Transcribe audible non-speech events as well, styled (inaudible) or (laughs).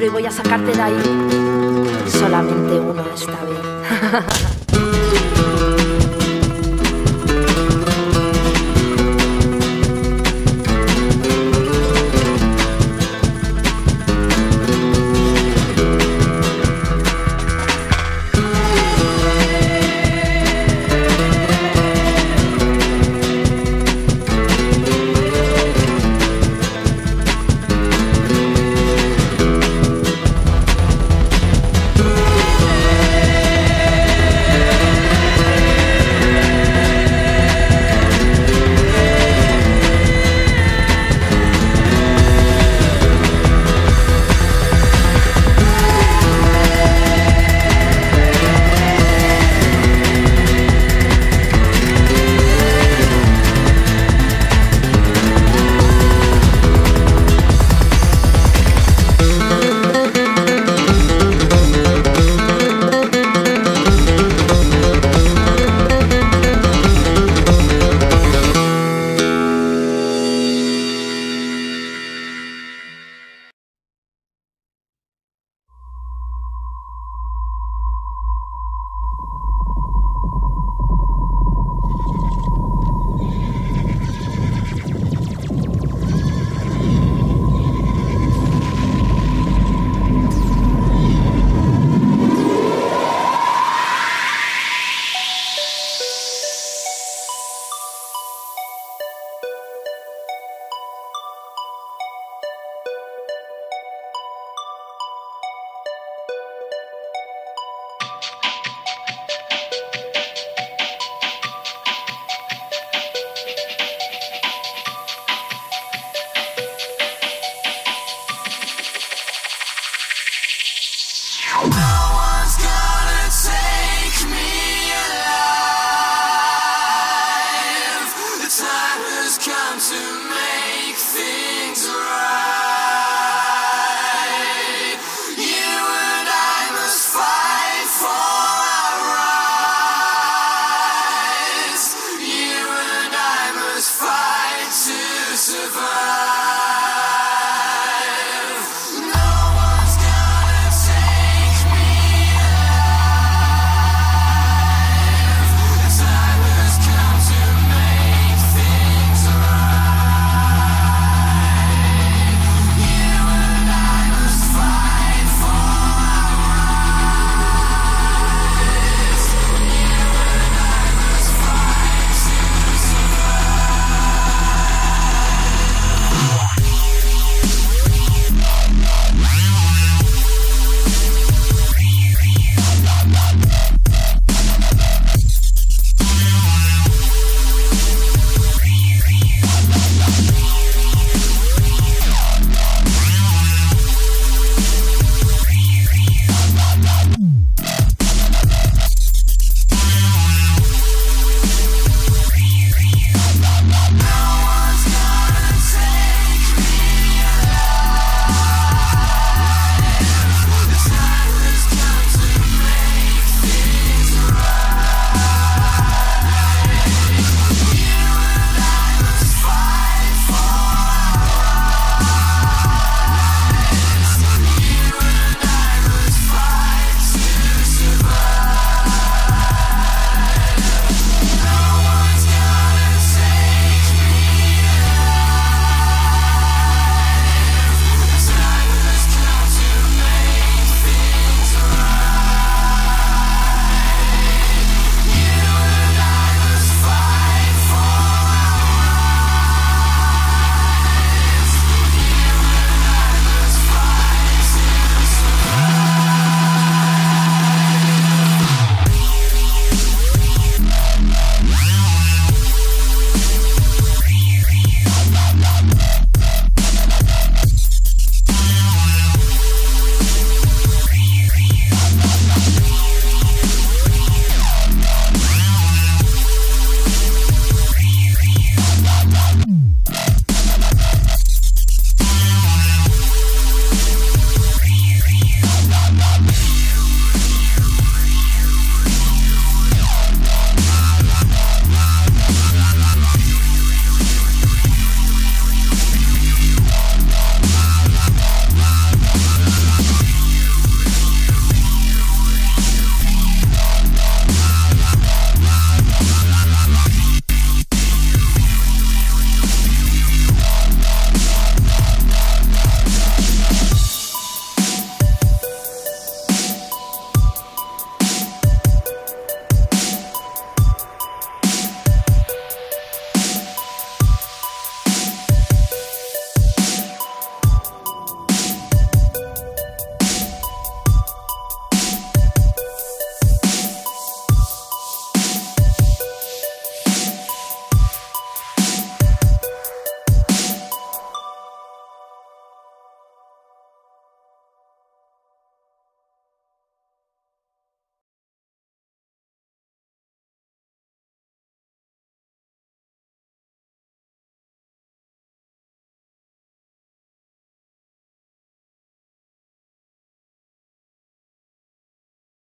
dinero y voy a sacarte de ahí. Solamente uno esta (laughs) vez.